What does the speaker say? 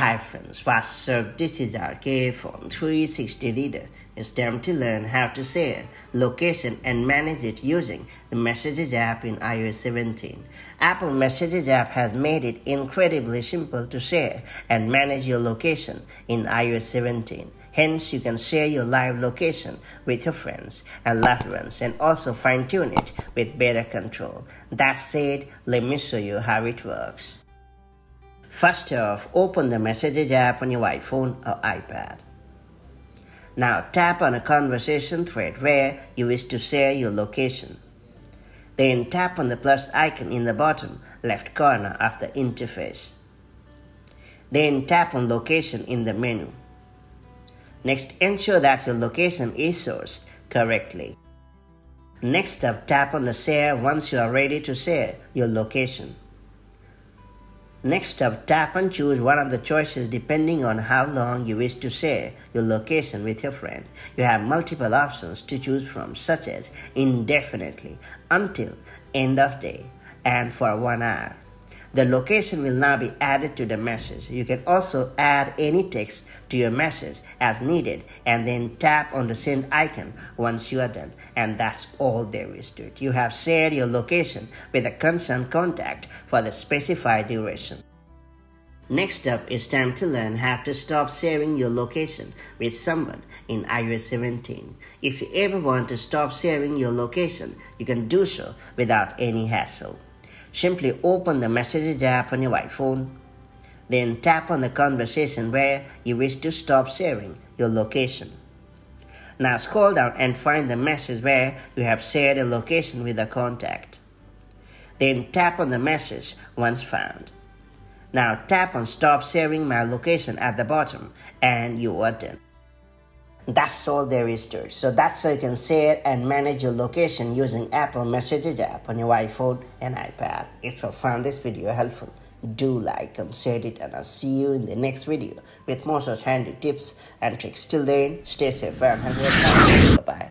This is RK from 360 Reader. It's time to learn how to share location and manage it using the Messages app in iOS 17. Apple Messages app has made it incredibly simple to share and manage your location in iOS 17. Hence, you can share your live location with your friends and loved ones and also fine tune it with better control. That said, let me show you how it works. First off, open the Messages app on your iPhone or iPad. Now tap on a conversation thread where you wish to share your location. Then tap on the plus icon in the bottom left corner of the interface. Then tap on location in the menu. Next, ensure that your location is sourced correctly. Next up, tap on the share once you are ready to share your location. Next up, tap and choose one of the choices depending on how long you wish to share your location with your friend. You have multiple options to choose from such as indefinitely, until, end of day, and for one hour. The location will now be added to the message. You can also add any text to your message as needed and then tap on the send icon once you are done. And that's all there is to it. You have shared your location with a concerned contact for the specified duration. Next up, it's time to learn how to stop sharing your location with someone in iOS 17. If you ever want to stop sharing your location, you can do so without any hassle. Simply open the Messages app on your iPhone. Then tap on the conversation where you wish to stop sharing your location. Now scroll down and find the message where you have shared a location with a contact. Then tap on the message once found. Now tap on stop sharing my location at the bottom and you are done. That's all there is to it. So that's how you can share and manage your location using Apple Messages app on your iPhone and iPad. If you found this video helpful, do like and share it and I'll see you in the next video with more such handy tips and tricks. Till then, stay safe and have a. Bye-bye.